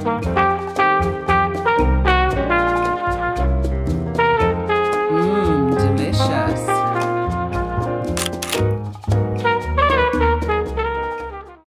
Música